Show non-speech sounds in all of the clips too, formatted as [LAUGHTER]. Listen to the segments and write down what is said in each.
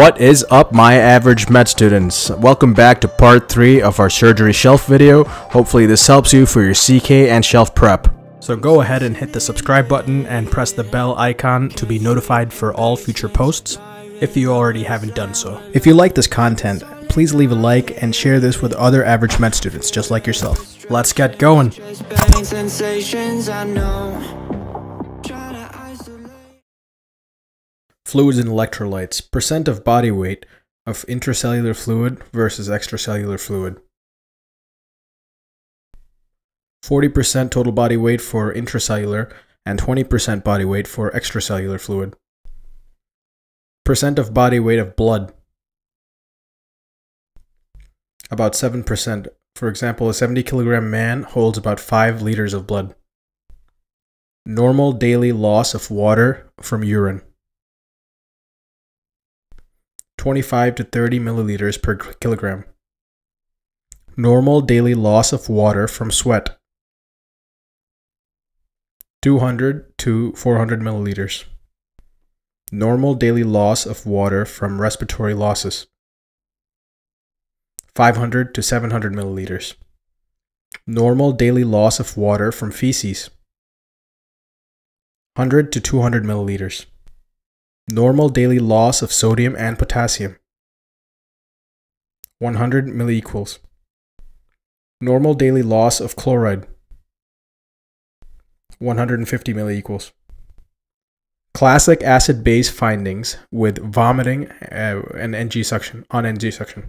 What is up, my average med students? Welcome back to part 3 of our surgery shelf video. Hopefully this helps you for your CK and shelf prep. So go ahead and hit the subscribe button and press the bell icon to be notified for all future posts if you already haven't done so. If you like this content, please leave a like and share this with other average med students just like yourself. Let's get going. Fluids and electrolytes. Percent of body weight of intracellular fluid versus extracellular fluid. 40% total body weight for intracellular and 20% body weight for extracellular fluid. Percent of body weight of blood. About 7%. For example, a 70 kilogram man holds about 5 liters of blood. Normal daily loss of water from urine. 25 to 30 milliliters per kilogram. Normal daily loss of water from sweat. 200 to 400 milliliters. Normal daily loss of water from respiratory losses. 500 to 700 milliliters. Normal daily loss of water from feces. 100 to 200 milliliters. Normal daily loss of sodium and potassium. 100 milliequals. Normal daily loss of chloride. 150 milliequals. Classic acid base findings with vomiting uh, and NG suction on NG suction.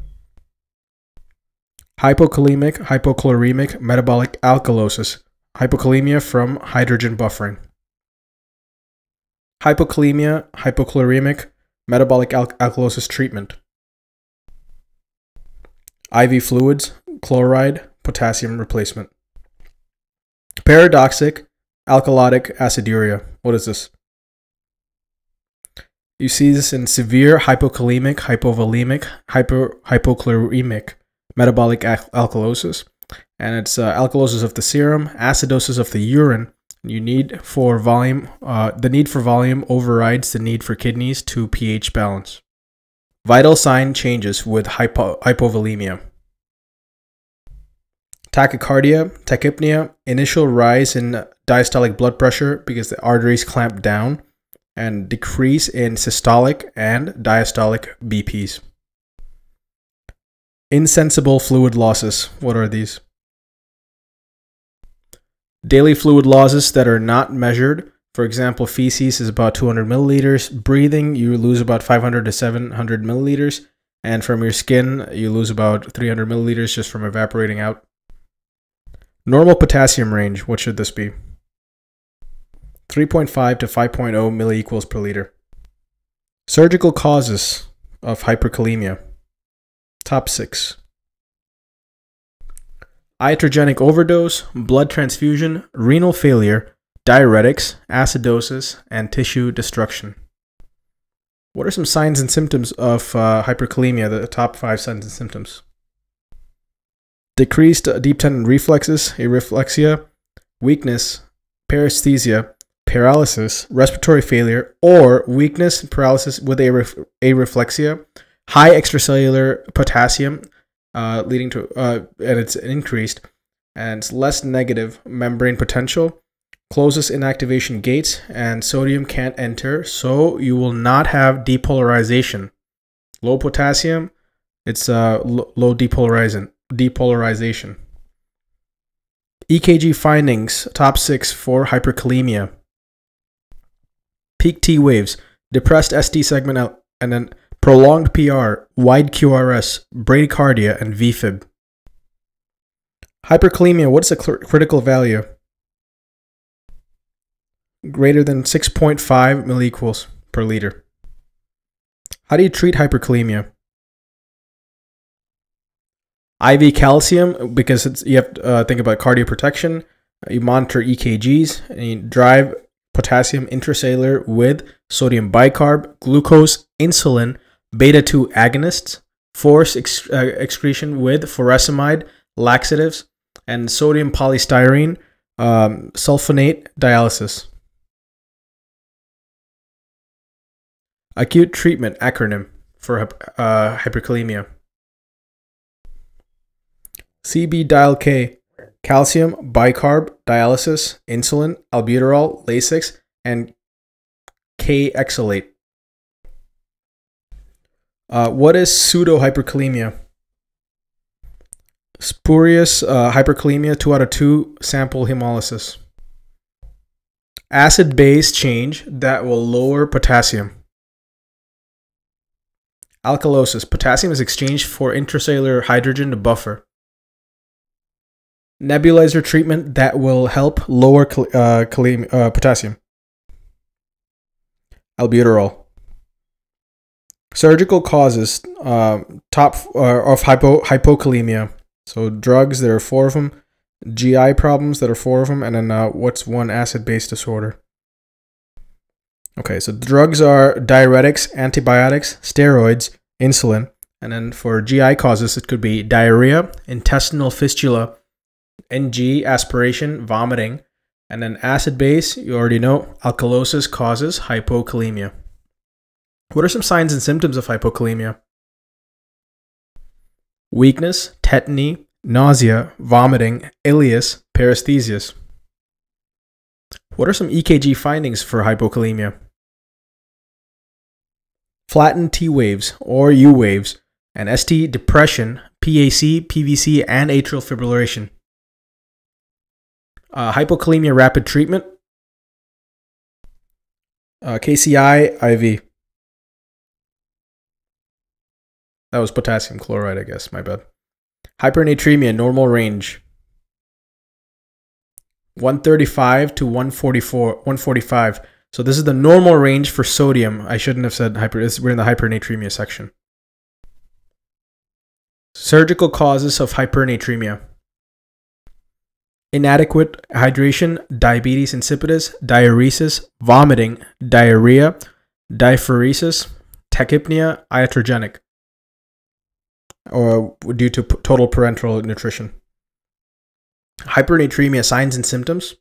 Hypokalemic, hypochloremic, metabolic alkalosis, hypokalemia from hydrogen buffering. Hypokalemia, hypochloremic, metabolic al- alkalosis treatment. IV fluids, chloride, potassium replacement. Paradoxic, alkalotic aciduria. What is this? You see this in severe hypokalemic, hypovolemic, hyper, hypochloremic metabolic al- alkalosis. And it's uh, alkalosis of the serum, acidosis of the urine. You need for volume, uh, the need for volume overrides the need for kidneys to pH balance. Vital sign changes with hypo- hypovolemia. Tachycardia, tachypnea, initial rise in diastolic blood pressure because the arteries clamp down, and decrease in systolic and diastolic BPs. Insensible fluid losses. What are these? Daily fluid losses that are not measured. For example, feces is about 200 milliliters. Breathing, you lose about 500 to 700 milliliters. And from your skin, you lose about 300 milliliters just from evaporating out. Normal potassium range, what should this be? 3.5 to 5.0 milliequals per liter. Surgical causes of hyperkalemia. Top 6. Iatrogenic overdose, blood transfusion, renal failure, diuretics, acidosis, and tissue destruction. What are some signs and symptoms of uh, hyperkalemia? The top five signs and symptoms decreased uh, deep tendon reflexes, areflexia, weakness, paresthesia, paralysis, respiratory failure, or weakness, and paralysis with aref- areflexia, high extracellular potassium, uh, leading to uh, and it's increased, and it's less negative membrane potential, closes inactivation gates, and sodium can't enter, so you will not have depolarization. Low potassium, it's uh, lo- low depolarization. Depolarization. EKG findings top six for hyperkalemia. Peak T waves, depressed ST segment, and then prolonged PR, wide QRS, bradycardia, and VFib. Hyperkalemia, what is the cl- critical value? Greater than 6.5 milliequals per liter. How do you treat hyperkalemia? IV calcium, because you have to uh, think about cardioprotection. You monitor EKGs and you drive potassium intracellular with sodium bicarb, glucose, insulin, beta 2 agonists, force uh, excretion with furosemide, laxatives, and sodium polystyrene, um, sulfonate dialysis. Acute treatment acronym for uh, hyperkalemia. CB dial K, calcium, bicarb, dialysis, insulin, albuterol, Lasix, and Kayexalate. Uh, what is pseudo hyperkalemia? Spurious uh, hyperkalemia, 2 out of 2 sample hemolysis. Acid base change that will lower potassium. Alkalosis. Potassium is exchanged for intracellular hydrogen to buffer. Nebulizer treatment that will help lower uh, uh, potassium. Albuterol. Surgical causes uh, top uh, of hypo, hypokalemia. So drugs, there are four of them. GI problems, that are four of them. And then uh, what's one acid-base disorder? Okay, so drugs are diuretics, antibiotics, steroids, insulin. And then for GI causes, it could be diarrhea, intestinal fistula, NG, aspiration, vomiting. And then acid base, you already know, alkalosis causes hypokalemia. What are some signs and symptoms of hypokalemia? Weakness, tetany, nausea, vomiting, ileus, paresthesias. What are some EKG findings for hypokalemia? Flattened T waves or U waves, and ST depression, PAC, PVC, and atrial fibrillation. Uh, hypokalemia rapid treatment, uh, KCI IV. That was potassium chloride, I guess. My bad. Hypernatremia, normal range. 135 to 144, 145. So this is the normal range for sodium. I shouldn't have said hyper. We're in the hypernatremia section. Surgical causes of hypernatremia. Inadequate hydration, diabetes insipidus, diuresis, vomiting, diarrhea, diaphoresis, tachypnea, iatrogenic or due to total parenteral nutrition. Hypernatremia signs and symptoms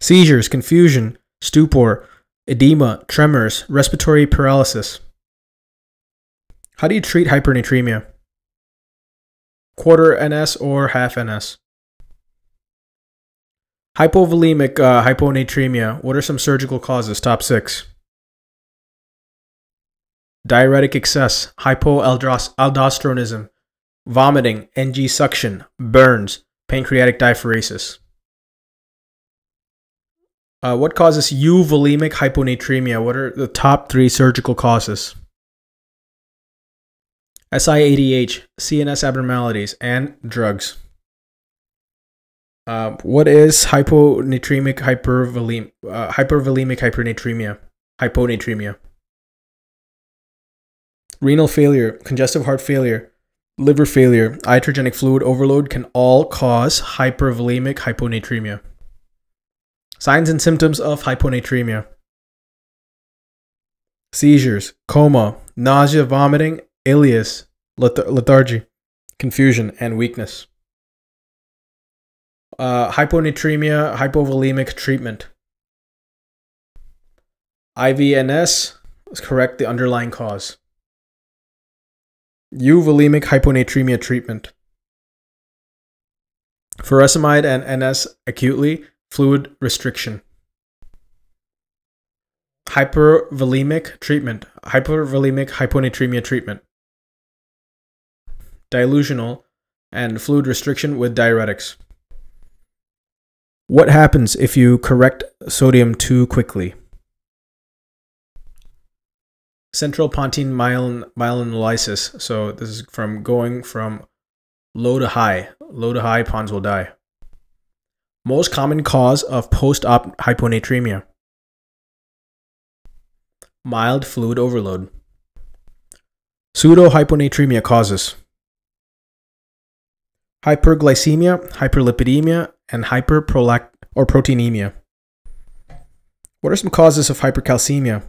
seizures, confusion, stupor, edema, tremors, respiratory paralysis. How do you treat hypernatremia? Quarter NS or half NS? Hypovolemic uh, hyponatremia. What are some surgical causes? Top six diuretic excess, hypoaldosteronism, vomiting, NG suction, burns, pancreatic diaphoresis. Uh, what causes euvolemic hyponatremia? What are the top three surgical causes? SIADH, CNS abnormalities, and drugs. Uh, what is hyponatremic hypervolemic, uh, hypervolemic hypernatremia? Hyponatremia renal failure, congestive heart failure, liver failure, iatrogenic fluid overload can all cause hypervolemic hyponatremia. Signs and symptoms of hyponatremia seizures, coma, nausea, vomiting, ileus, lethargy, confusion, and weakness. Uh, hyponatremia, hypovolemic treatment. IVNS correct the underlying cause. Euvolemic hyponatremia treatment. Furosemide and NS acutely, fluid restriction. Hypervolemic treatment. Hypervolemic hyponatremia treatment. Dilutional and fluid restriction with diuretics. What happens if you correct sodium too quickly? Central pontine myelin, myelinolysis. So this is from going from low to high. Low to high, pons will die. Most common cause of post-op hyponatremia. Mild fluid overload. Pseudo-hyponatremia causes. Hyperglycemia, hyperlipidemia, and hyperprolact or proteinemia. What are some causes of hypercalcemia?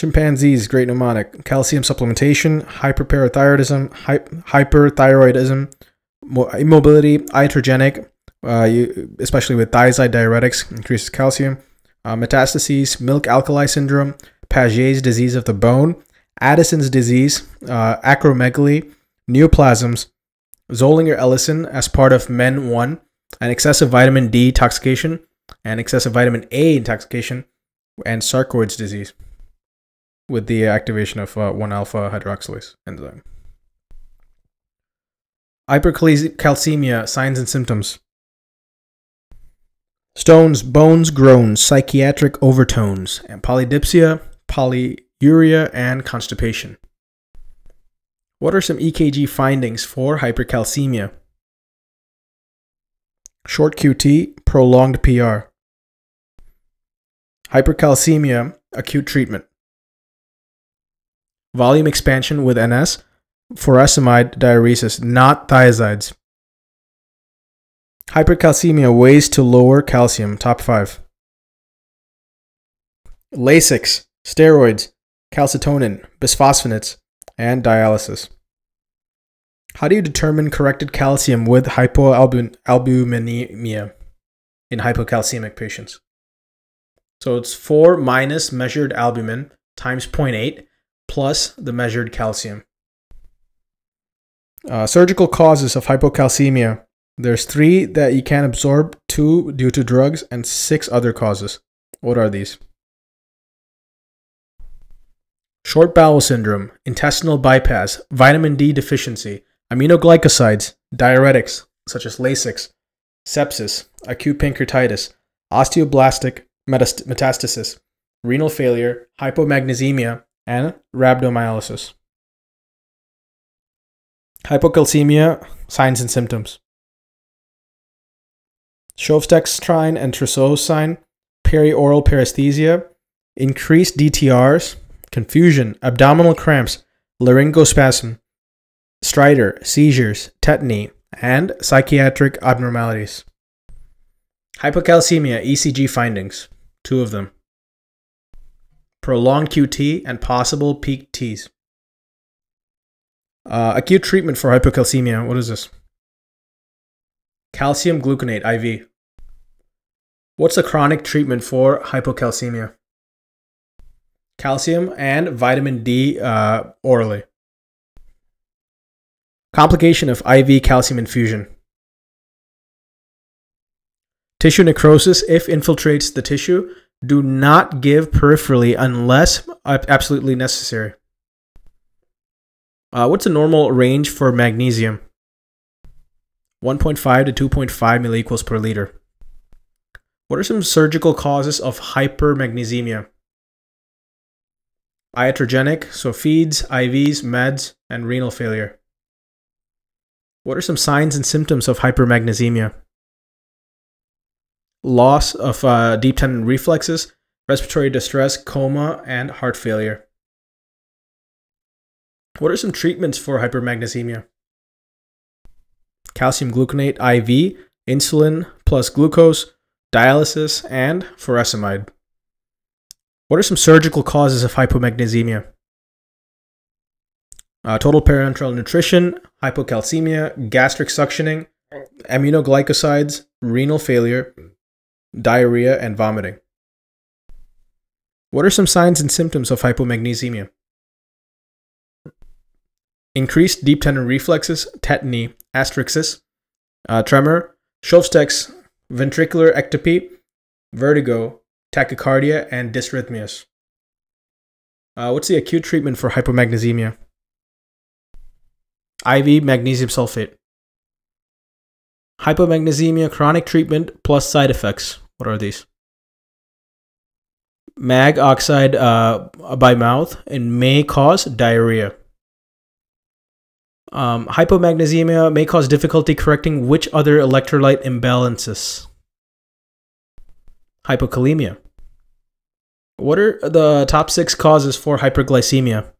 Chimpanzees, great mnemonic. Calcium supplementation, hyperparathyroidism, hyperthyroidism, immobility, iatrogenic, uh, you, especially with thiazide diuretics, increases calcium. Uh, metastases, milk alkali syndrome, Paget's disease of the bone, Addison's disease, uh, acromegaly, neoplasms, Zollinger Ellison as part of MEN 1, and excessive vitamin D intoxication, and excessive vitamin A intoxication, and sarcoids disease with the activation of uh, 1 alpha hydroxylase enzyme. Hypercalcemia signs and symptoms. Stones, bones, groans, psychiatric overtones, and polydipsia, polyuria, and constipation. What are some EKG findings for hypercalcemia? Short QT, prolonged PR. Hypercalcemia, acute treatment. Volume expansion with NS, furosemide diuresis, not thiazides. Hypercalcemia ways to lower calcium, top 5. Lasix, steroids, calcitonin, bisphosphonates, and dialysis. How do you determine corrected calcium with hypoalbuminemia in hypocalcemic patients? So it's 4 minus measured albumin times 0.8 plus the measured calcium. Uh, surgical causes of hypocalcemia. There's three that you can't absorb, two due to drugs, and six other causes. What are these? Short bowel syndrome, intestinal bypass, vitamin D deficiency, aminoglycosides, diuretics such as Lasix, sepsis, acute pancreatitis, osteoblastic metastasis, renal failure, hypomagnesemia, and rhabdomyolysis. Hypocalcemia, signs and symptoms. Chvostek's sign and Trousseau's sign, perioral paresthesia, increased DTRs, confusion, abdominal cramps, laryngospasm, stridor, seizures, tetany, and psychiatric abnormalities. Hypocalcemia ECG findings, two of them. Prolonged QT and possible peak Ts. Uh, acute treatment for hypocalcemia. What is this? Calcium gluconate IV. What's the chronic treatment for hypocalcemia? Calcium and vitamin D uh, orally. Complication of IV calcium infusion. Tissue necrosis, if infiltrates the tissue, do not give peripherally unless absolutely necessary. Uh, what's a normal range for magnesium? 1.5 to 2.5 milliequals per liter. What are some surgical causes of hypermagnesemia? Iatrogenic, so feeds, IVs, meds, and renal failure. What are some signs and symptoms of hypermagnesemia? Loss of uh, deep tendon reflexes, respiratory distress, coma, and heart failure. What are some treatments for hypermagnesemia? Calcium gluconate IV, insulin plus glucose, dialysis, and furosemide. What are some surgical causes of hypomagnesemia? Uh, total parenteral nutrition, hypocalcemia, gastric suctioning, aminoglycosides, renal failure, diarrhea, and vomiting. What are some signs and symptoms of hypomagnesemia? Increased deep tendon reflexes, tetany, asterixis, uh, tremor, Chvostek's ventricular ectopy, vertigo, tachycardia, and dysrhythmias. Uh, what's the acute treatment for hypomagnesemia? IV magnesium sulfate. Hypomagnesemia chronic treatment plus side effects. What are these? Mag oxide uh, by mouth and may cause diarrhea. Um, hypomagnesemia may cause difficulty correcting which other electrolyte imbalances? Hypokalemia. What are the top six causes for hyperglycemia?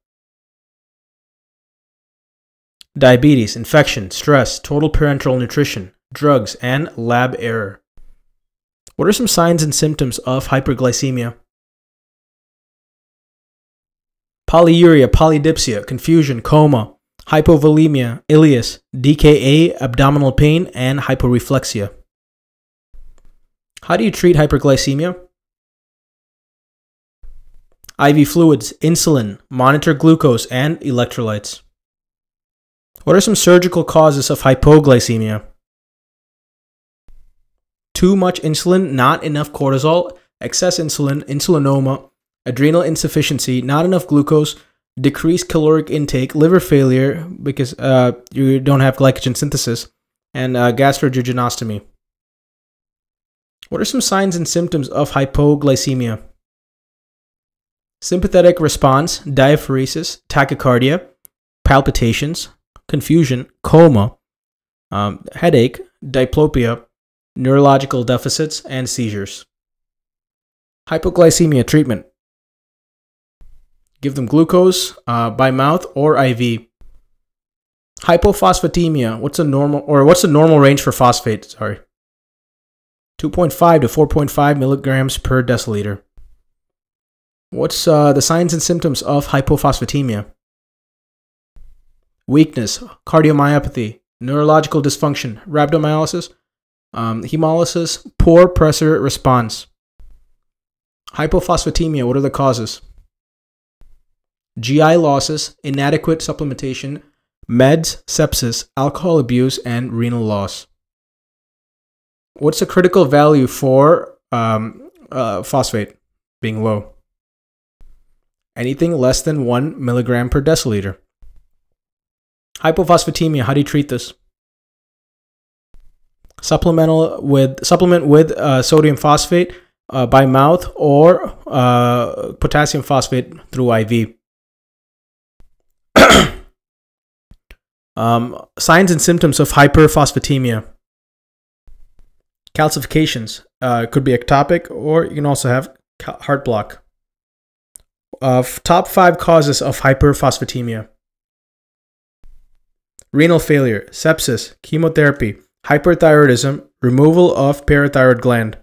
Diabetes, infection, stress, total parenteral nutrition, drugs, and lab error. What are some signs and symptoms of hyperglycemia? Polyuria, polydipsia, confusion, coma, hypovolemia, ileus, DKA, abdominal pain, and hyporeflexia. How do you treat hyperglycemia? IV fluids, insulin, monitor glucose, and electrolytes. What are some surgical causes of hypoglycemia? Too much insulin, not enough cortisol, excess insulin, insulinoma, adrenal insufficiency, not enough glucose, decreased caloric intake, liver failure because uh, you don't have glycogen synthesis, and uh. What are some signs and symptoms of hypoglycemia? Sympathetic response, diaphoresis, tachycardia, palpitations, confusion, coma, um, headache, diplopia, neurological deficits, and seizures. Hypoglycemia treatment. Give them glucose uh, by mouth or IV. Hypophosphatemia. What's a normal or what's the normal range for phosphate? Sorry. 2.5 to 4.5 milligrams per deciliter. What's uh, the signs and symptoms of hypophosphatemia? Weakness, cardiomyopathy, neurological dysfunction, rhabdomyolysis, um, hemolysis, poor pressure response. Hypophosphatemia, what are the causes? GI losses, inadequate supplementation, meds, sepsis, alcohol abuse, and renal loss. What's the critical value for um, uh, phosphate being low? Anything less than 1 milligram per deciliter. Hypophosphatemia, how do you treat this? Supplemental with supplement with uh, sodium phosphate uh, by mouth or uh, potassium phosphate through IV. [COUGHS] um, signs and symptoms of hyperphosphatemia. Calcifications uh, could be ectopic, or you can also have heart block. Top five causes of hyperphosphatemia renal failure, sepsis, chemotherapy, hyperthyroidism, removal of parathyroid gland.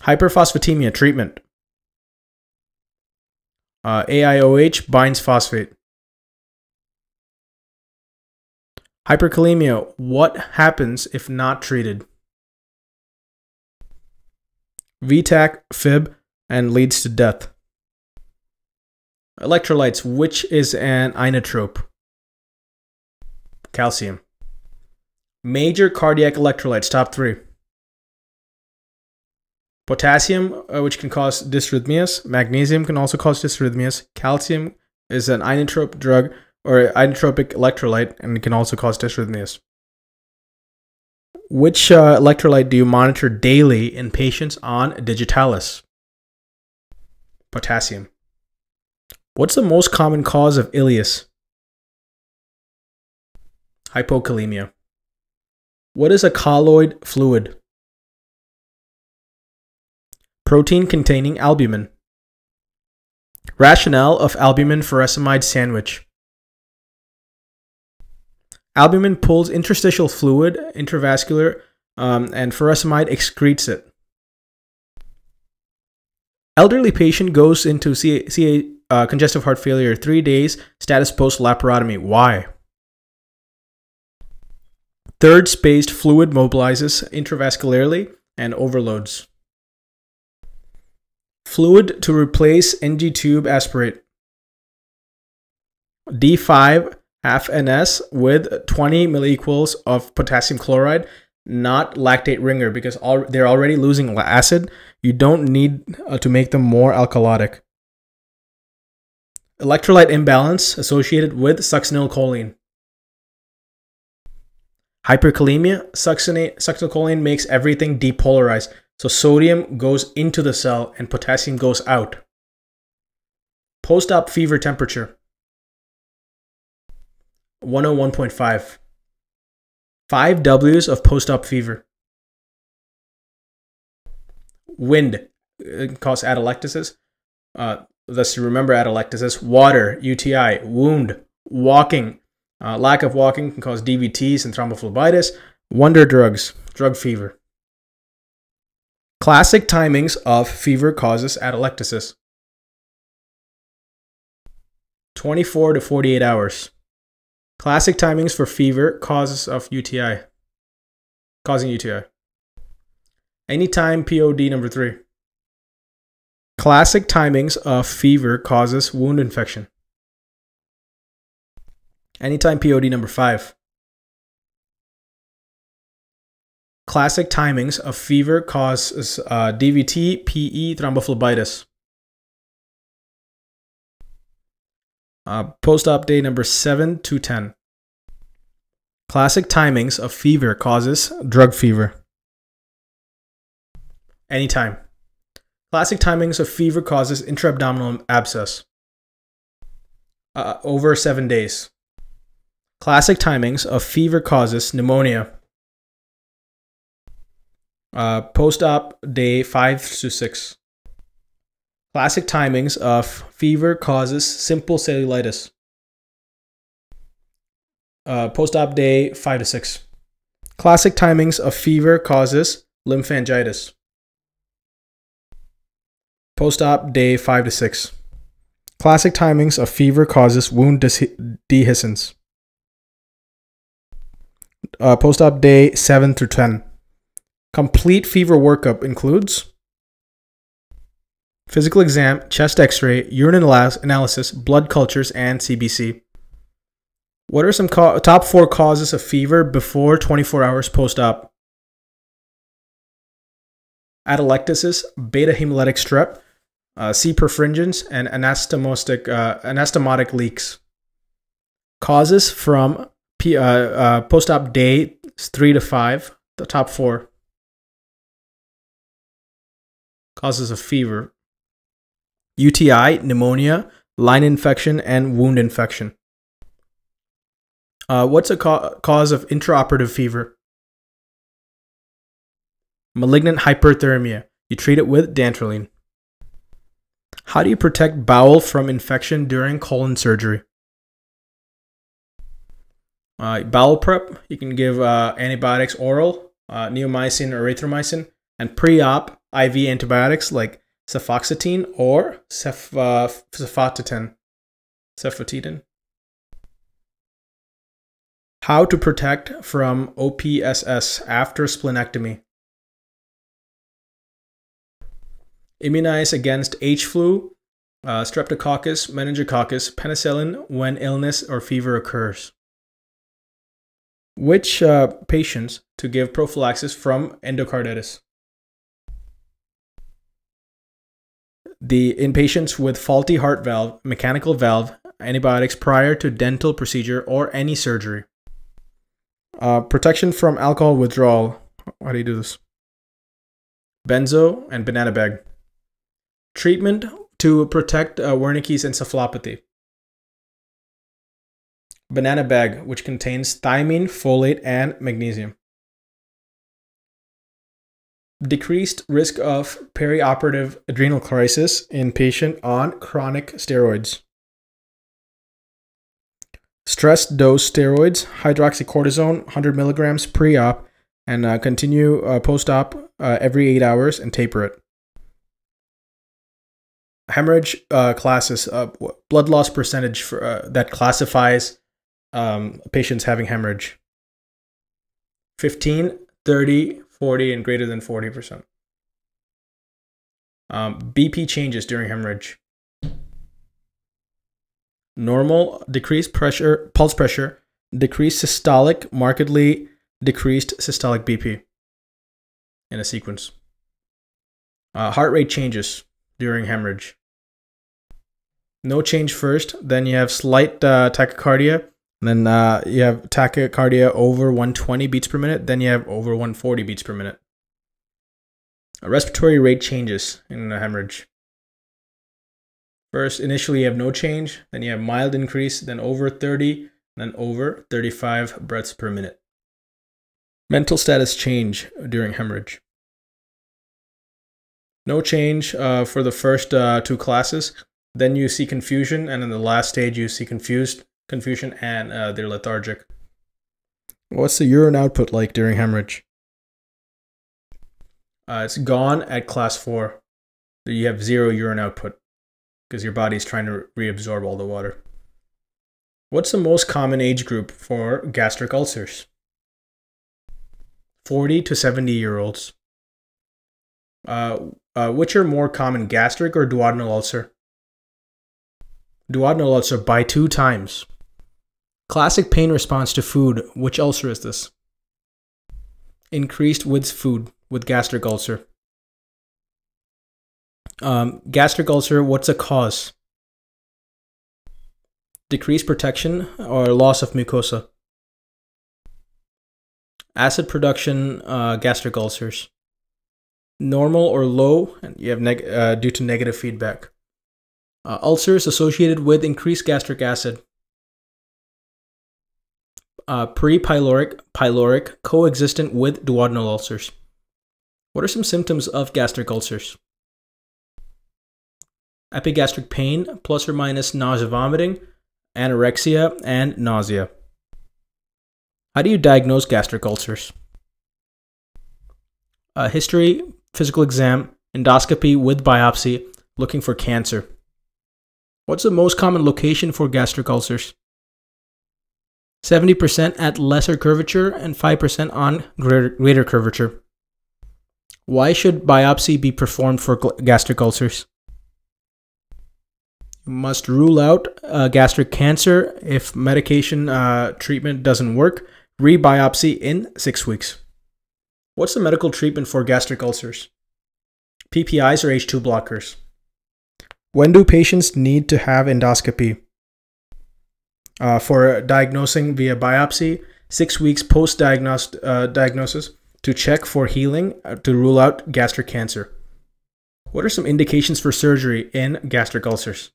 Hyperphosphatemia treatment. Uh, AIOH binds phosphate. Hyperkalemia. What happens if not treated? VTAC, fib, and leads to death. Electrolytes. Which is an inotrope? Calcium. Major cardiac electrolytes. Top three. Potassium, uh, which can cause dysrhythmias. Magnesium can also cause dysrhythmias. Calcium is an inotrope drug or inotropic electrolyte and it can also cause dysrhythmias. Which uh, electrolyte do you monitor daily in patients on digitalis? Potassium. What's the most common cause of ileus? Hypokalemia. What is a colloid fluid? Protein containing albumin. Rationale of albumin furosemide sandwich. Albumin pulls interstitial fluid, intravascular, um, and furosemide excretes it. Elderly patient goes into CA, uh, congestive heart failure three days, status post laparotomy. Why? Third spaced fluid mobilizes intravascularly and overloads. Fluid to replace NG tube aspirate. D5 half NS with 20 milliequals of potassium chloride, not lactate ringer because all, they're already losing acid. You don't need uh, to make them more alkalotic. Electrolyte imbalance associated with succinylcholine. Hyperkalemia, succinylcholine makes everything depolarize. So sodium goes into the cell and potassium goes out. Post-op fever temperature. 101.5. 5 W's of post-op fever. Wind causes atelectasis. Uh, thus, you remember atelectasis. Water, UTI. Wound, walking. Uh, lack of walking can cause DVTs and thrombophlebitis. Wonder drugs, drug fever. Classic timings of fever causes atelectasis 24 to 48 hours. Classic timings for fever causes of UTI, causing UTI. Anytime POD number three. Classic timings of fever causes wound infection. Anytime POD number five. Classic timings of fever causes uh, DVT, PE, thrombophlebitis. Uh, Post-op day number 7 to 10. Classic timings of fever causes drug fever. Anytime. Classic timings of fever causes intra-abdominal abscess. Uh, over 7 days. Classic timings of fever causes pneumonia. Uh, Post-op day 5 to 6. Classic timings of fever causes simple cellulitis. Uh, Post-op day 5 to 6. Classic timings of fever causes lymphangitis. Post-op day 5 to 6. Classic timings of fever causes wound dehiscence. Uh, Post-op day 7 through 10. Complete fever workup includes physical exam, chest x ray, urine analysis, blood cultures, and CBC. What are some top four causes of fever before 24 hours post op? Atelectasis, beta hemolytic strep, uh, C. perfringens, and anastomotic, uh, anastomotic leaks. Causes from P, uh, uh, post op day 3 to 5, the top four. causes of fever, UTI, pneumonia, line infection, and wound infection. Uh, what's a ca- cause of intraoperative fever? Malignant hyperthermia. You treat it with dantrolene. How do you protect bowel from infection during colon surgery? Uh, bowel prep, you can give uh, antibiotics oral, uh, neomycin or erythromycin, and pre-op IV antibiotics like cefoxitin or cef, uh, cefotetan. Cefotetan. How to protect from OPSS after splenectomy. Immunize against H flu, uh, streptococcus, meningococcus, penicillin when illness or fever occurs. Which uh, patients to give prophylaxis from endocarditis? the in patients with faulty heart valve, mechanical valve, antibiotics prior to dental procedure or any surgery. Uh, protection from alcohol withdrawal. How do you do this? Benzo and banana bag. Treatment to protect uh, Wernicke's encephalopathy. Banana bag, which contains thiamine, folate, and magnesium decreased risk of perioperative adrenal crisis in patient on chronic steroids. Stress dose steroids, hydroxycortisone, 100 milligrams pre op, and uh, continue uh, post op uh, every eight hours and taper it. Hemorrhage uh, classes, uh, blood loss percentage for, uh, that classifies um, patients having hemorrhage 15, 30, 40 and greater than 40%. Um, BP changes during hemorrhage. Normal, decreased pressure, pulse pressure, decreased systolic, markedly decreased systolic BP in a sequence. Uh, heart rate changes during hemorrhage. No change first, then you have slight uh, tachycardia, then uh, you have tachycardia over 120 beats per minute. Then you have over 140 beats per minute. A respiratory rate changes in a hemorrhage. First, initially you have no change. Then you have mild increase. Then over 30. Then over 35 breaths per minute. Mental status change during hemorrhage. No change uh, for the first uh, two classes. Then you see confusion, and in the last stage, you see confused confusion, and uh, they're lethargic. What's the urine output like during hemorrhage? Uh, it's gone at class four. You have zero urine output because your body's trying to reabsorb all the water. What's the most common age group for gastric ulcers? 40 to 70 year olds. Uh, uh, which are more common, gastric or duodenal ulcer? Duodenal ulcer by two times. Classic pain response to food. Which ulcer is this? Increased with food, with gastric ulcer. Um, gastric ulcer, what's the cause? Decreased protection or loss of mucosa. Acid production, uh, gastric ulcers. Normal or low, and you have neg- uh, due to negative feedback. Uh, ulcers associated with increased gastric acid. Uh, pre-pyloric, pyloric, coexistent with duodenal ulcers. What are some symptoms of gastric ulcers? Epigastric pain, plus or minus nausea, vomiting, anorexia, and nausea. How do you diagnose gastric ulcers? Uh, history, physical exam, endoscopy with biopsy, looking for cancer. What's the most common location for gastric ulcers? 70% at lesser curvature and 5% on greater, curvature. Why should biopsy be performed for gastric ulcers? You must rule out uh, gastric cancer if medication uh, treatment doesn't work. Rebiopsy in six weeks. What's the medical treatment for gastric ulcers? PPIs or H2 blockers? When do patients need to have endoscopy? Uh, for diagnosing via biopsy, six weeks post uh, diagnosis to check for healing uh, to rule out gastric cancer. What are some indications for surgery in gastric ulcers?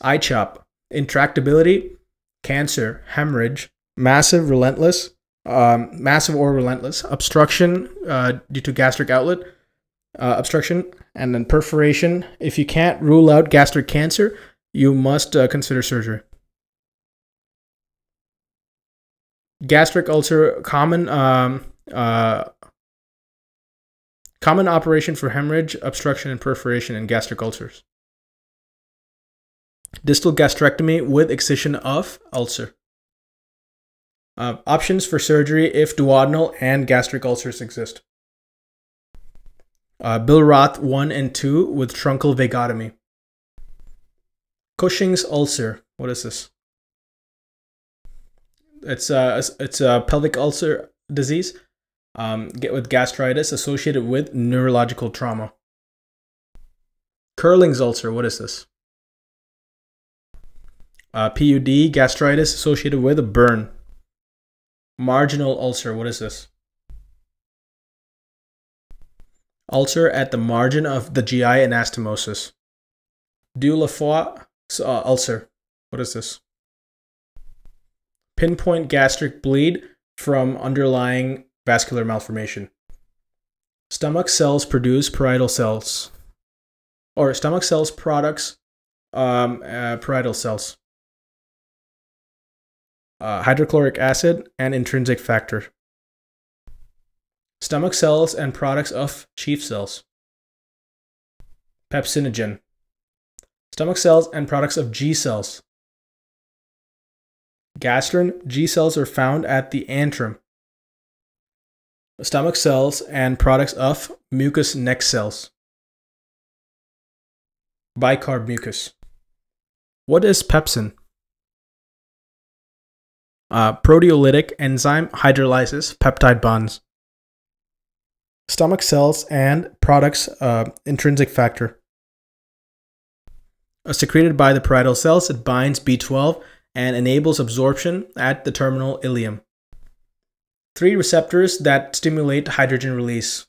I CHOP, intractability, cancer, hemorrhage, massive, relentless, um, massive or relentless, obstruction uh, due to gastric outlet, uh, obstruction, and then perforation. If you can't rule out gastric cancer, you must uh, consider surgery. Gastric ulcer, common um, uh, common operation for hemorrhage, obstruction, and perforation in gastric ulcers. Distal gastrectomy with excision of ulcer. Uh, options for surgery if duodenal and gastric ulcers exist. Uh, Billroth 1 and 2 with truncal vagotomy. Cushing's ulcer. What is this? It's a, it's a peptic ulcer disease um, get with gastritis associated with neurological trauma. Curling's ulcer. What is this? Uh, PUD, gastritis associated with a burn. Marginal ulcer. What is this? ulcer at the margin of the GI anastomosis. Dieulafoy uh, ulcer. What is this? Pinpoint gastric bleed from underlying vascular malformation. Stomach cells produce parietal cells. Or stomach cells products um, uh, parietal cells. Uh, hydrochloric acid and intrinsic factor stomach cells and products of chief cells. Pepsinogen. Stomach cells and products of G cells. Gastrin, G cells are found at the antrum. Stomach cells and products of mucous neck cells. Bicarb mucus. What is pepsin? Uh, proteolytic enzyme hydrolysis peptide bonds stomach cells, and products uh, intrinsic factor. Uh, secreted by the parietal cells, it binds B12 and enables absorption at the terminal ileum. Three receptors that stimulate hydrogen release.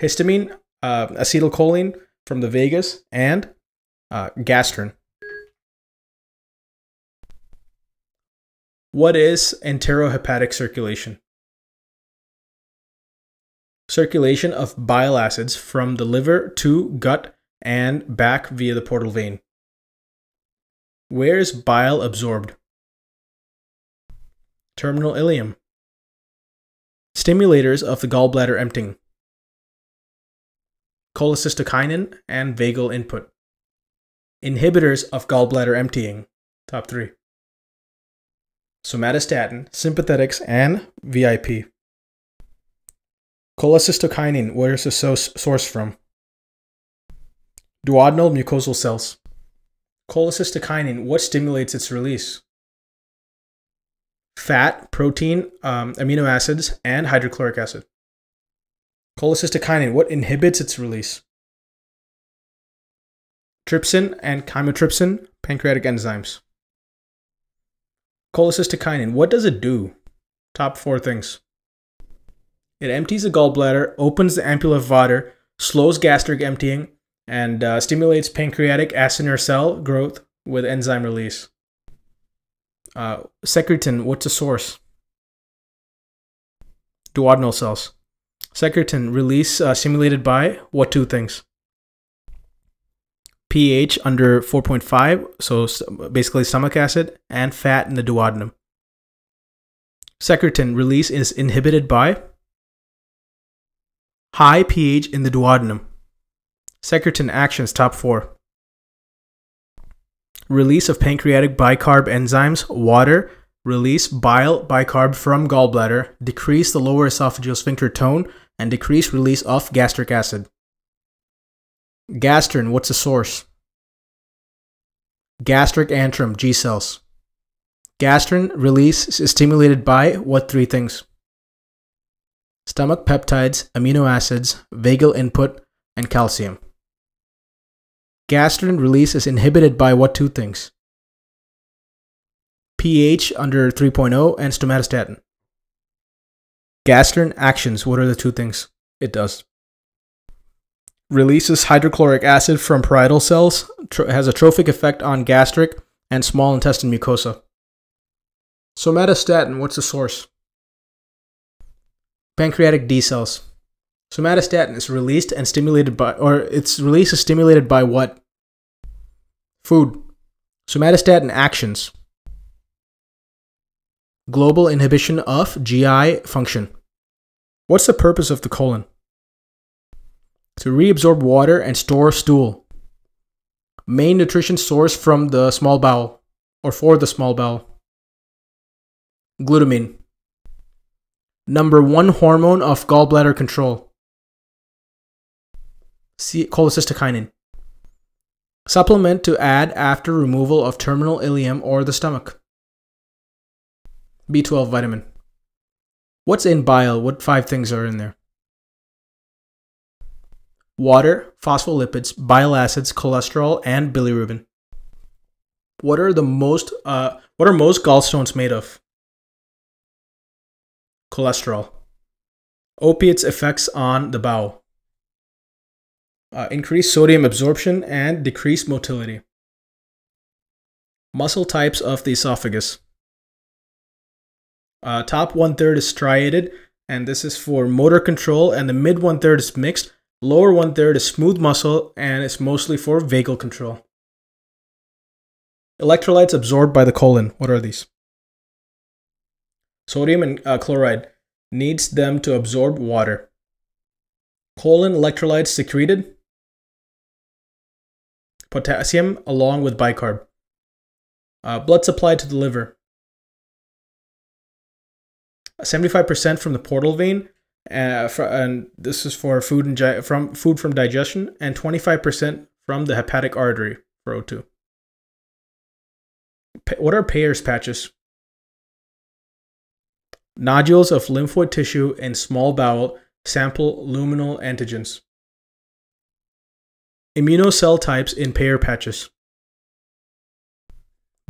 Histamine, uh, acetylcholine from the vagus, and uh, gastrin. What is enterohepatic circulation? circulation of bile acids from the liver to gut and back via the portal vein. Where is bile absorbed? Terminal ileum. Stimulators of the gallbladder emptying. Cholecystokinin and vagal input. Inhibitors of gallbladder emptying. Top three. Somatostatin, sympathetics, and VIP. Cholecystokinin, where is the source from? Duodenal mucosal cells. Cholecystokinin, what stimulates its release? Fat, protein, um, amino acids, and hydrochloric acid. Cholecystokinin, what inhibits its release? Trypsin and chymotrypsin, pancreatic enzymes. Cholecystokinin, what does it do? Top four things. It empties the gallbladder, opens the ampulla of Vater, slows gastric emptying, and uh, stimulates pancreatic acinar cell growth with enzyme release. Uh, secretin, what's the source? Duodenal cells. Secretin release uh, stimulated by what two things? pH under 4.5, so basically stomach acid, and fat in the duodenum. Secretin release is inhibited by high pH in the duodenum. Secretin actions top 4. Release of pancreatic bicarb enzymes, water, release bile bicarb from gallbladder, decrease the lower esophageal sphincter tone, and decrease release of gastric acid. Gastrin, what's the source? Gastric antrum, G cells. Gastrin release is stimulated by what three things? Stomach peptides, amino acids, vagal input, and calcium. Gastrin release is inhibited by what two things? pH under 3.0 and somatostatin. Gastrin actions, what are the two things it does? Releases hydrochloric acid from parietal cells, has a trophic effect on gastric and small intestine mucosa. Somatostatin, what's the source? Pancreatic D cells. Somatostatin is released and stimulated by, or its release is stimulated by what? Food. Somatostatin actions. Global inhibition of GI function. What's the purpose of the colon? To reabsorb water and store stool. Main nutrition source from the small bowel or for the small bowel. Glutamine. Number one hormone of gallbladder control. C- cholecystokinin. Supplement to add after removal of terminal ileum or the stomach. B12 vitamin. What's in bile? What five things are in there? Water, phospholipids, bile acids, cholesterol, and bilirubin. What are the most uh, what are most gallstones made of? Cholesterol. Opiates effects on the bowel. Uh, increased sodium absorption and decreased motility. Muscle types of the esophagus. Uh, top one third is striated, and this is for motor control, and the mid one third is mixed, Lower one third is smooth muscle and it's mostly for vagal control. Electrolytes absorbed by the colon. What are these? Sodium and uh, chloride needs them to absorb water. Colon electrolytes secreted. Potassium along with bicarb. Uh, blood supply to the liver. 75% from the portal vein uh, for, and this is for food and from food from digestion, and 25% from the hepatic artery for O2. Pa what are Peyer's patches? Nodules of lymphoid tissue in small bowel sample luminal antigens. Immunocell types in Peyer patches.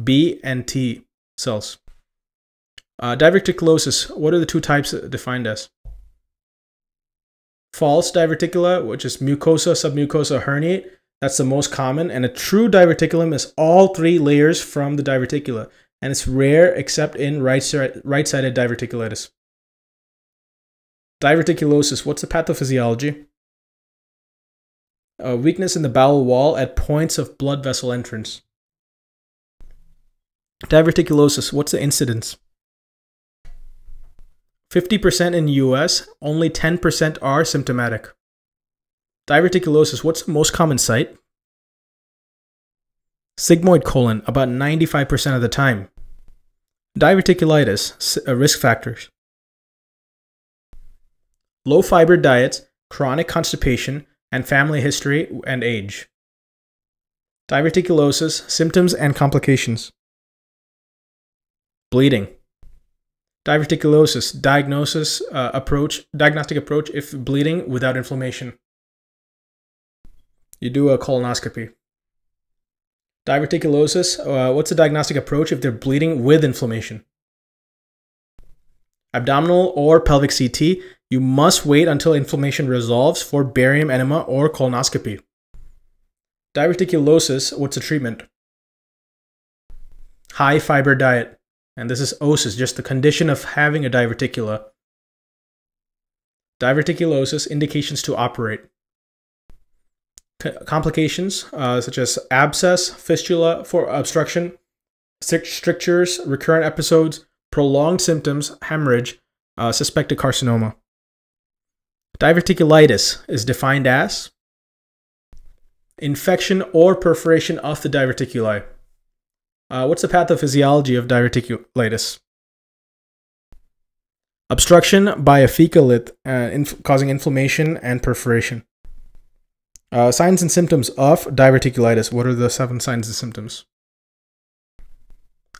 B and T cells. Uh, diverticulosis, what are the two types defined as? False diverticula, which is mucosa, submucosa, herniate. That's the most common. And a true diverticulum is all three layers from the diverticula. And it's rare except in right-sided right diverticulitis. Diverticulosis, what's the pathophysiology? A weakness in the bowel wall at points of blood vessel entrance. Diverticulosis, what's the incidence? 50% in the US, only 10% are symptomatic. Diverticulosis, what's the most common site? Sigmoid colon, about 95% of the time. Diverticulitis, uh, risk factors. low fiber diets, chronic constipation, and family history and age. Diverticulosis, symptoms and complications. Bleeding. Diverticulosis, diagnosis uh, approach, diagnostic approach if bleeding without inflammation. You do a colonoscopy. Diverticulosis, uh, what's the diagnostic approach if they're bleeding with inflammation? Abdominal or pelvic CT, you must wait until inflammation resolves for barium enema or colonoscopy. Diverticulosis, what's the treatment? High fiber diet. And this is osis, just the condition of having a diverticula. Diverticulosis, indications to operate. C complications uh, such as abscess, fistula for obstruction, strictures, recurrent episodes, prolonged symptoms, hemorrhage, uh, suspected carcinoma. Diverticulitis is defined as infection or perforation of the diverticuli. Uh, what's the pathophysiology of diverticulitis? Obstruction by a fecalith uh, inf causing inflammation and perforation. Uh, signs and symptoms of diverticulitis. What are the seven signs and symptoms?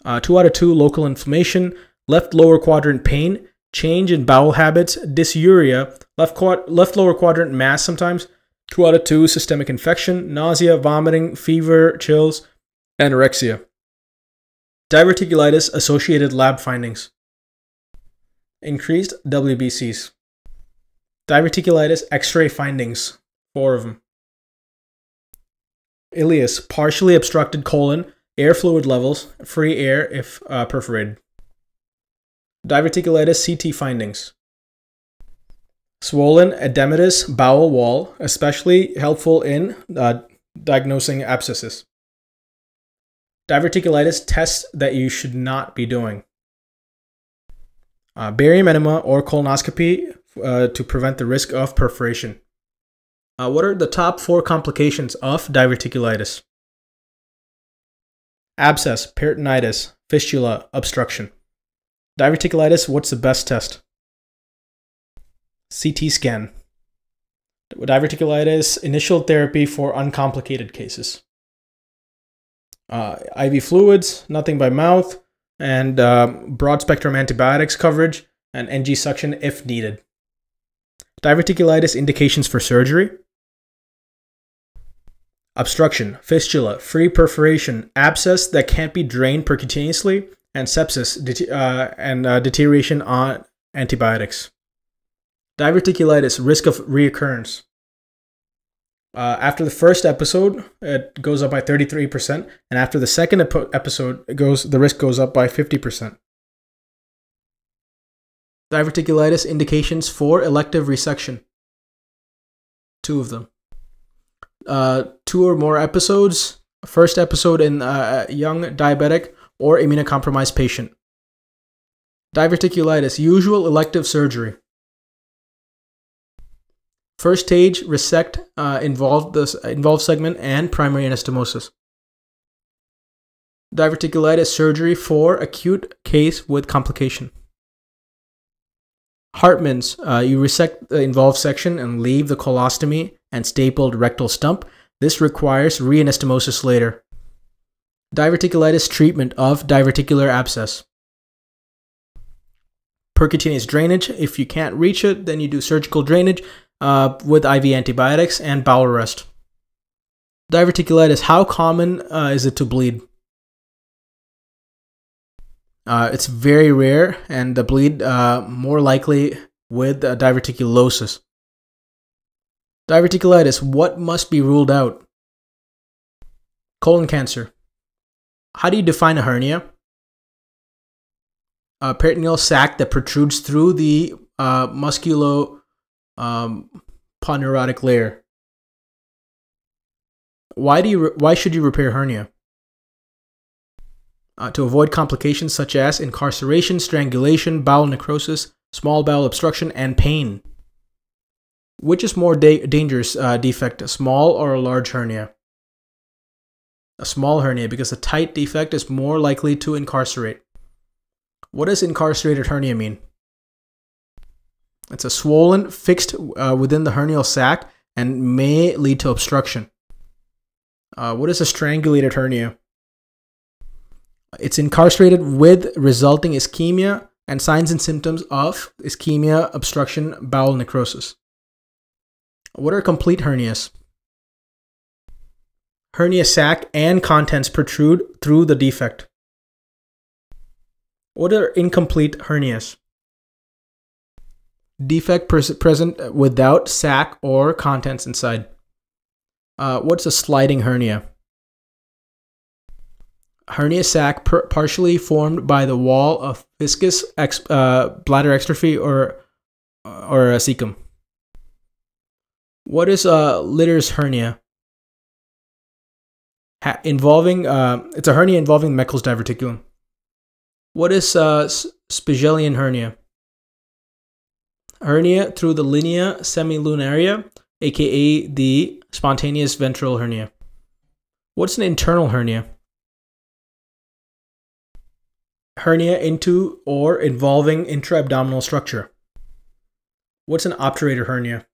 Uh, two out of two, local inflammation, left lower quadrant pain, change in bowel habits, dysuria, left, left lower quadrant mass sometimes, two out of two, systemic infection, nausea, vomiting, fever, chills, anorexia. Diverticulitis associated lab findings. Increased WBCs. Diverticulitis x-ray findings, four of them. Ileus, partially obstructed colon, air fluid levels, free air if uh, perforated. Diverticulitis CT findings. Swollen edematous bowel wall, especially helpful in uh, diagnosing abscesses. Diverticulitis tests that you should not be doing. Uh, barium enema or colonoscopy uh, to prevent the risk of perforation. Uh, what are the top four complications of diverticulitis? Abscess, peritonitis, fistula, obstruction. Diverticulitis, what's the best test? CT scan. Diverticulitis, initial therapy for uncomplicated cases uh, IV fluids, nothing by mouth, and uh, broad spectrum antibiotics coverage, and NG suction if needed. Diverticulitis indications for surgery obstruction, fistula, free perforation, abscess that can't be drained percutaneously, and sepsis uh, and uh, deterioration on antibiotics. Diverticulitis, risk of reoccurrence. Uh, after the first episode, it goes up by 33%, and after the second ep- episode, it goes the risk goes up by 50%. Diverticulitis indications for elective resection. Two of them. Uh, two or more episodes. First episode in uh, a young diabetic or immunocompromised patient. Diverticulitis, usual elective surgery. First stage resect uh, involved the involved segment and primary anastomosis. Diverticulitis surgery for acute case with complication. Hartmann's, uh, you resect the involved section and leave the colostomy and stapled rectal stump. This requires reanastomosis later. Diverticulitis treatment of diverticular abscess. Percutaneous drainage. If you can't reach it, then you do surgical drainage uh, with IV antibiotics and bowel rest. Diverticulitis, how common uh, is it to bleed? Uh, it's very rare, and the bleed uh, more likely with uh, diverticulosis. Diverticulitis, what must be ruled out? Colon cancer. How do you define a hernia? A peritoneal sac that protrudes through the uh, musculo um, poneurotic layer. Why do you why should you repair hernia? Uh, to avoid complications such as incarceration, strangulation, bowel necrosis, small bowel obstruction, and pain. Which is more da dangerous uh, defect, a small or a large hernia? A small hernia because a tight defect is more likely to incarcerate. What does incarcerated hernia mean? It's a swollen, fixed uh, within the hernial sac and may lead to obstruction. Uh, what is a strangulated hernia? It's incarcerated with resulting ischemia and signs and symptoms of ischemia, obstruction, bowel necrosis. What are complete hernias? Hernia sac and contents protrude through the defect. What are incomplete hernias? Defect pres- present without sac or contents inside. Uh, what's a sliding hernia? Hernia sac partially formed by the wall of viscus ex- uh, bladder exstrophy or or a cecum. What is a Littre's hernia? Ha- involving uh, it's a hernia involving Meckel's diverticulum. What is uh, Spigelian hernia? Hernia through the linea semilunaria, aka the spontaneous ventral hernia. What's an internal hernia? Hernia into or involving intra-abdominal structure. What's an obturator hernia?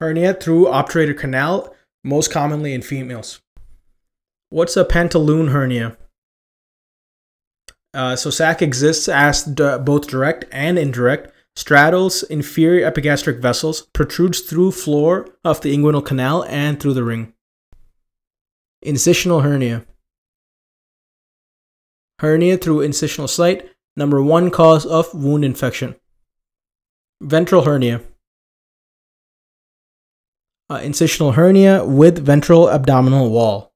Hernia through obturator canal, most commonly in females. What's a pantaloon hernia? Uh, so sac exists as d- both direct and indirect, straddles inferior epigastric vessels, protrudes through floor of the inguinal canal and through the ring. Incisional hernia. Hernia through incisional site, number one cause of wound infection. Ventral hernia. Uh, incisional hernia with ventral abdominal wall.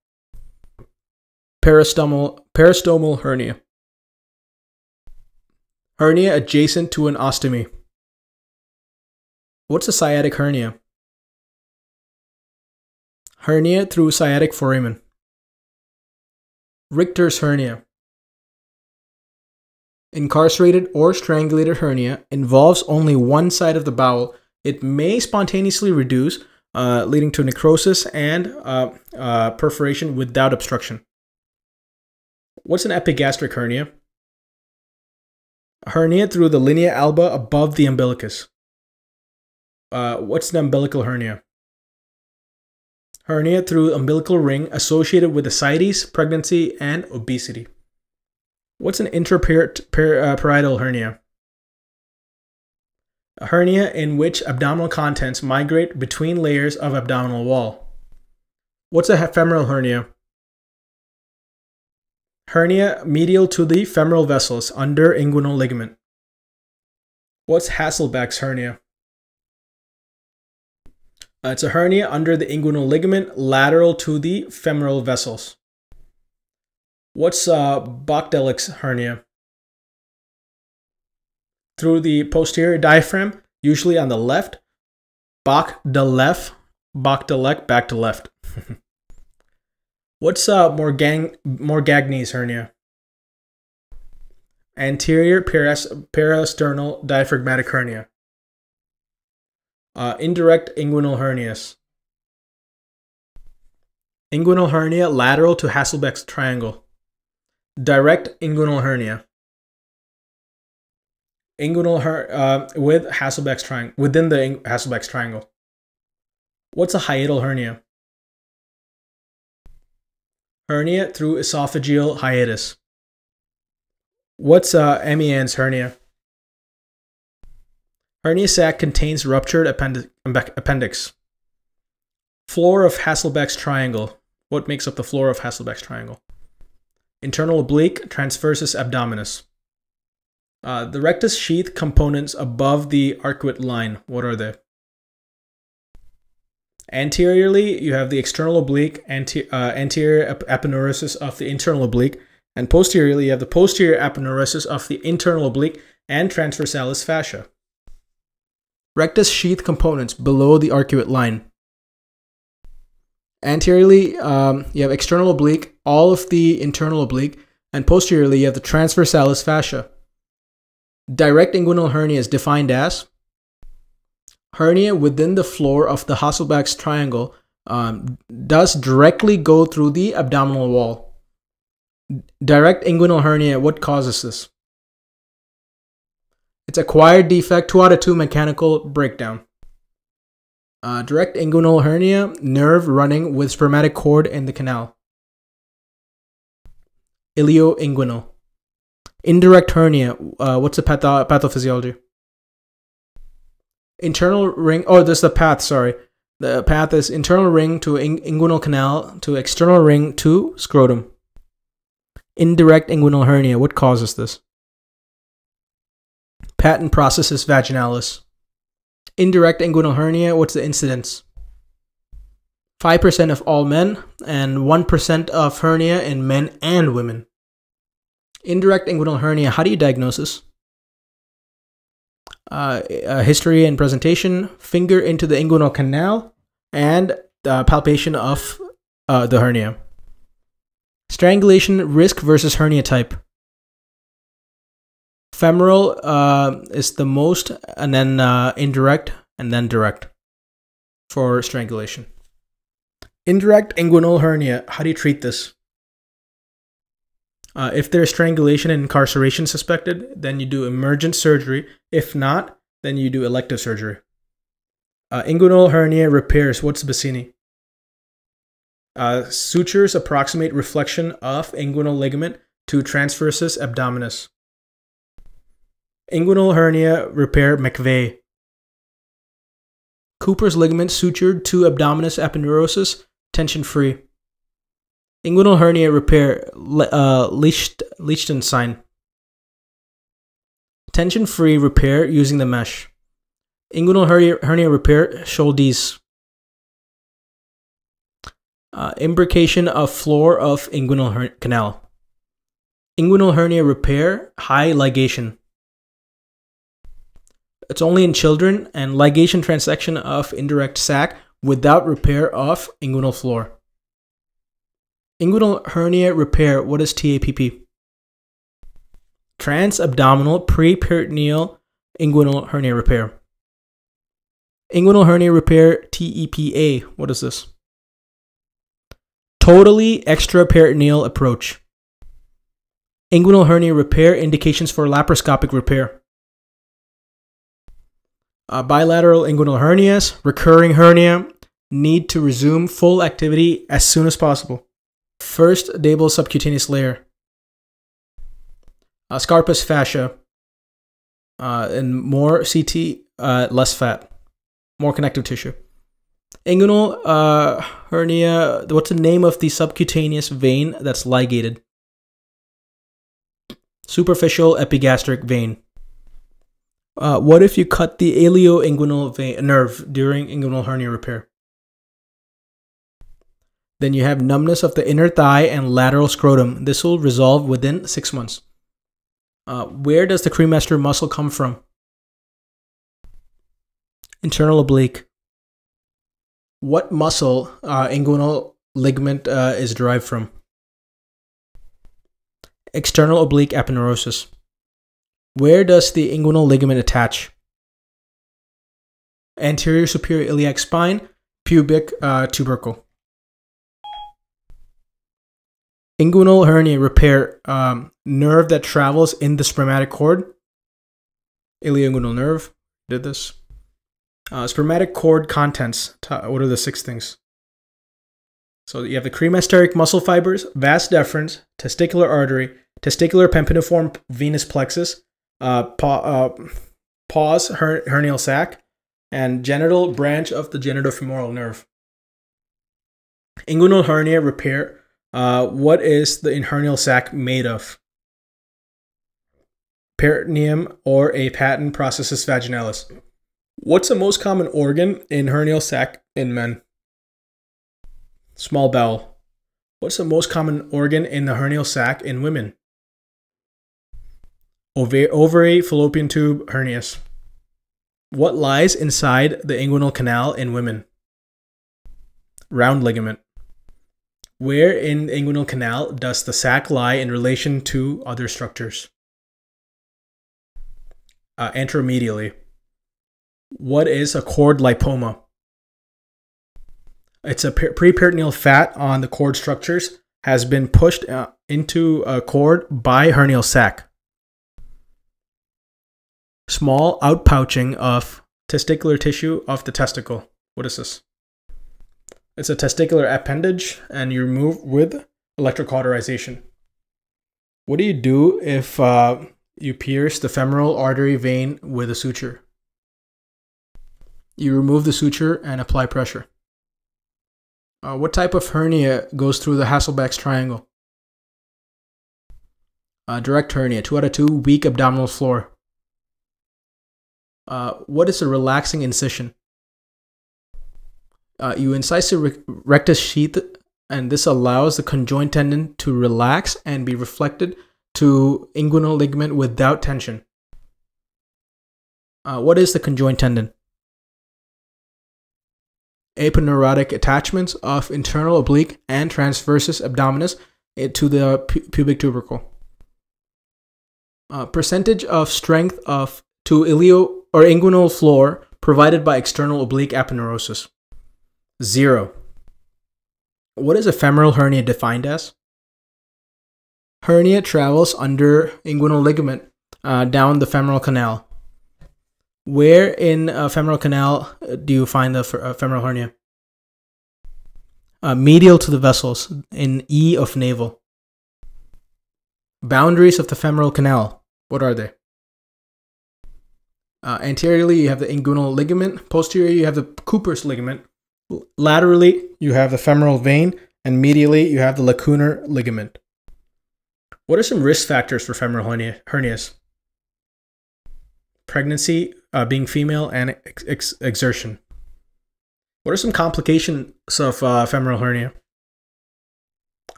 Peristomal, peristomal hernia. Hernia adjacent to an ostomy. What's a sciatic hernia? Hernia through sciatic foramen. Richter's hernia. Incarcerated or strangulated hernia involves only one side of the bowel. It may spontaneously reduce, uh, leading to necrosis and uh, uh, perforation without obstruction. What's an epigastric hernia? Hernia through the linea alba above the umbilicus. Uh, what's an umbilical hernia? Hernia through umbilical ring associated with ascites, pregnancy, and obesity. What's an intraparietal hernia? A hernia in which abdominal contents migrate between layers of abdominal wall. What's a femoral hernia? Hernia medial to the femoral vessels under inguinal ligament. What's Hesselbach's hernia? Uh, it's a hernia under the inguinal ligament lateral to the femoral vessels. What's uh, Bochdalek's hernia? Through the posterior diaphragm, usually on the left, Bach de left, back to left. [LAUGHS] What's uh, Morgan- Morgagni's hernia? Anterior paras- parasternal diaphragmatic hernia. Uh, indirect inguinal hernias. Inguinal hernia lateral to Hesselbach's triangle. Direct inguinal hernia. Inguinal her- uh, with Hesselbach's triangle within the in- Hesselbach's triangle. What's a hiatal hernia? Hernia through esophageal hiatus. What's uh, Amyand's hernia? Hernia sac contains ruptured appendi- appendix. Floor of Hesselbach's triangle. What makes up the floor of Hesselbach's triangle? Internal oblique, transversus abdominis. Uh, the rectus sheath components above the arcuate line. What are they? Anteriorly, you have the external oblique, uh, anterior ap- aponeurosis of the internal oblique, and posteriorly, you have the posterior aponeurosis of the internal oblique and transversalis fascia. Rectus sheath components below the arcuate line. Anteriorly, um, you have external oblique, all of the internal oblique, and posteriorly, you have the transversalis fascia. Direct inguinal hernia is defined as hernia within the floor of the Hesselbach's triangle um, does directly go through the abdominal wall. Direct inguinal hernia, what causes this? It's acquired defect, 2 out of 2 mechanical breakdown. Uh, direct inguinal hernia, nerve running with spermatic cord in the canal. Ilioinguinal. Indirect hernia, uh, what's the patho- pathophysiology? Internal ring, oh, this is the path, sorry. The path is internal ring to ing- inguinal canal to external ring to scrotum. Indirect inguinal hernia, what causes this? Patent processus vaginalis. Indirect inguinal hernia, what's the incidence? 5% of all men and 1% of hernia in men and women. Indirect inguinal hernia, how do you diagnose this? Uh, uh, history and presentation, finger into the inguinal canal, and palpation of uh, the hernia. Strangulation risk versus hernia type. Femoral uh, is the most, and then uh, indirect, and then direct for strangulation. Indirect inguinal hernia. How do you treat this? Uh, if there's strangulation and incarceration suspected, then you do emergent surgery. If not, then you do elective surgery. Uh, inguinal hernia repairs. What's Bassini? Uh, sutures approximate reflection of inguinal ligament to transversus abdominis. Inguinal hernia repair McVay. Cooper's ligament sutured to abdominis aponeurosis, tension free. Inguinal hernia repair, uh, Lichtenstein. Tension free repair using the mesh. Inguinal hernia, hernia repair, Shouldice. Uh, imbrication of floor of inguinal canal. Inguinal hernia repair, high ligation. It's only in children and ligation transection of indirect sac without repair of inguinal floor. Inguinal hernia repair, what is TAPP? Transabdominal preperitoneal inguinal hernia repair. Inguinal hernia repair, TEPA, what is this? Totally extraperitoneal approach. Inguinal hernia repair, indications for laparoscopic repair. Uh, bilateral inguinal hernias, recurring hernia, need to resume full activity as soon as possible. First Dable subcutaneous layer. Uh, Scarpa's fascia. Uh, and more CT, uh, less fat. More connective tissue. Inguinal uh, hernia. What's the name of the subcutaneous vein that's ligated? Superficial epigastric vein. Uh, what if you cut the ilioinguinal vein, nerve during inguinal hernia repair? Then you have numbness of the inner thigh and lateral scrotum. This will resolve within six months. Uh, where does the cremaster muscle come from? Internal oblique. What muscle uh, inguinal ligament uh, is derived from? External oblique aponeurosis. Where does the inguinal ligament attach? Anterior superior iliac spine, pubic uh, tubercle. Inguinal hernia repair, um, nerve that travels in the spermatic cord. Ilioinguinal nerve did this. Uh, spermatic cord contents. What are the six things? So you have the cremasteric muscle fibers, vas deferens, testicular artery, testicular pampiniform venous plexus, uh, uh, pause her- hernial sac, and genital branch of the genitofemoral nerve. Inguinal hernia repair. Uh, what is the hernial sac made of? Peritoneum or a patent processus vaginalis. What's the most common organ in hernial sac in men? Small bowel. What's the most common organ in the hernial sac in women? Ova- ovary, fallopian tube, hernias. What lies inside the inguinal canal in women? Round ligament. Where in the inguinal canal does the sac lie in relation to other structures? Uh, anteromedially. What is a cord lipoma? It's a preperitoneal fat on the cord structures has been pushed uh, into a cord by hernial sac. Small outpouching of testicular tissue of the testicle. What is this? It's a testicular appendage, and you remove with electrocauterization. What do you do if uh, you pierce the femoral artery vein with a suture? You remove the suture and apply pressure. Uh, what type of hernia goes through the Hesselbach's triangle? Uh, direct hernia, 2 out of 2, weak abdominal floor. Uh, what is a relaxing incision? Uh, you incise the rectus sheath, and this allows the conjoint tendon to relax and be reflected to inguinal ligament without tension. Uh, what is the conjoint tendon? Aponeurotic attachments of internal oblique and transversus abdominis to the pu pubic tubercle. Uh, percentage of strength of to ilio or inguinal floor provided by external oblique aponeurosis. Zero. What is a femoral hernia defined as? Hernia travels under inguinal ligament uh, down the femoral canal. Where in femoral canal uh, do you find the uh, femoral hernia? Uh, medial to the vessels in E of navel. Boundaries of the femoral canal. What are they? Uh, anteriorly, you have the inguinal ligament. Posteriorly, you have the Cooper's ligament. Laterally, you have the femoral vein. And medially, you have the lacunar ligament. What are some risk factors for femoral hernia, hernias? Pregnancy, uh, being female, and ex ex exertion. What are some complications of uh, femoral hernia?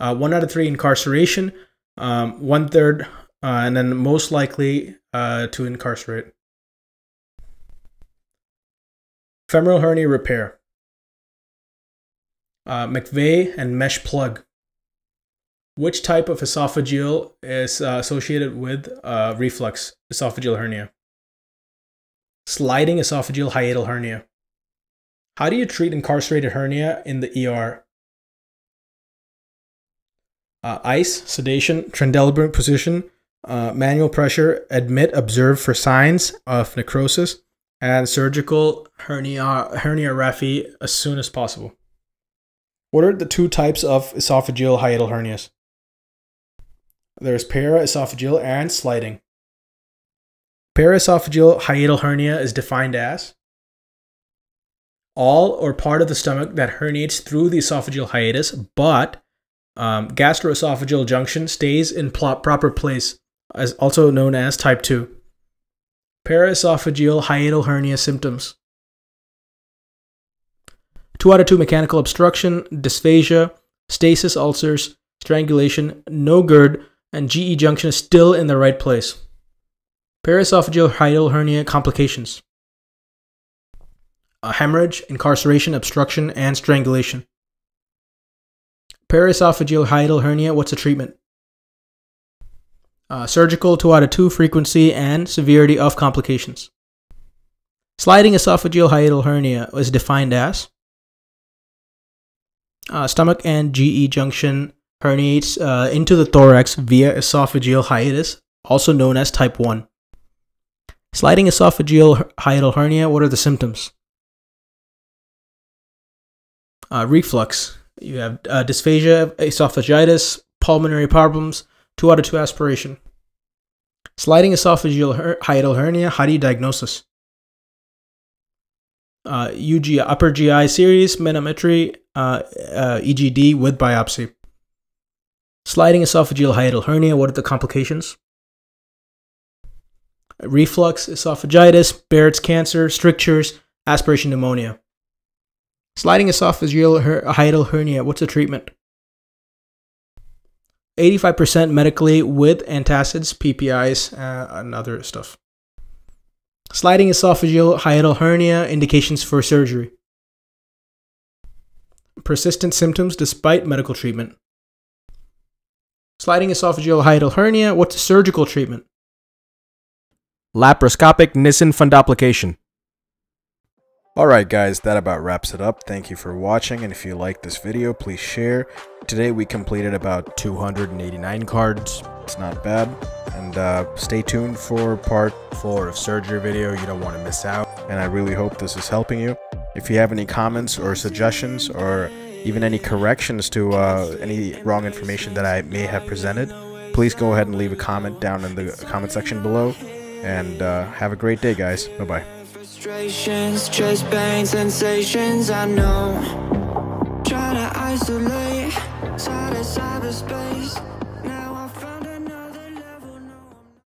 Uh, one out of three incarceration, um, one third, uh, and then most likely uh, to incarcerate. Femoral hernia repair. Uh, McVay and mesh plug. Which type of esophageal is uh, associated with uh, reflux esophageal hernia? Sliding esophageal hiatal hernia. How do you treat incarcerated hernia in the ER? Uh, ice, sedation, Trendelenburg position, uh, manual pressure, admit, observe for signs of necrosis, and surgical hernia herniorrhaphy as soon as possible. What are the two types of esophageal hiatal hernias? There's paraesophageal and sliding. Paraesophageal hiatal hernia is defined as all or part of the stomach that herniates through the esophageal hiatus, but um, gastroesophageal junction stays in proper place, as also known as type 2. Paraesophageal hiatal hernia symptoms. 2 out of 2 mechanical obstruction, dysphagia, stasis ulcers, strangulation, no GERD, and GE junction is still in the right place. Paraesophageal hiatal hernia complications. A hemorrhage, incarceration, obstruction, and strangulation. Paraesophageal hiatal hernia, what's the treatment? uh, surgical 2 out of 2 frequency and severity of complications. Sliding esophageal hiatal hernia is defined as uh, stomach and GE junction herniates uh, into the thorax via esophageal hiatus, also known as type 1. Sliding esophageal hiatal hernia, what are the symptoms? Uh, reflux. You have uh, dysphagia, esophagitis, pulmonary problems, 2 out of 2 aspiration. Sliding esophageal her- hiatal hernia, how do you diagnose this? Uh, UG, upper GI series, manometry, uh, uh, EGD with biopsy. Sliding esophageal hiatal hernia, what are the complications? Reflux, esophagitis, Barrett's cancer, strictures, aspiration pneumonia. Sliding esophageal her- hiatal hernia, what's the treatment? 85% medically with antacids, PPIs, uh, and other stuff. Sliding esophageal hiatal hernia indications for surgery. Persistent symptoms despite medical treatment. Sliding esophageal hiatal hernia, what's the surgical treatment? Laparoscopic Nissen fundoplication. Alright guys, that about wraps it up. Thank you for watching, and if you like this video, please share. Today we completed about 289 cards. It's not bad. And uh, stay tuned for part four of surgery video. You don't want to miss out. And I really hope this is helping you. If you have any comments or suggestions or even any corrections to uh, any wrong information that I may have presented, please go ahead and leave a comment down in the comment section below. And uh, have a great day, guys. Bye bye. Frustrations, chest pain, sensations I know Try to isolate, cyberspace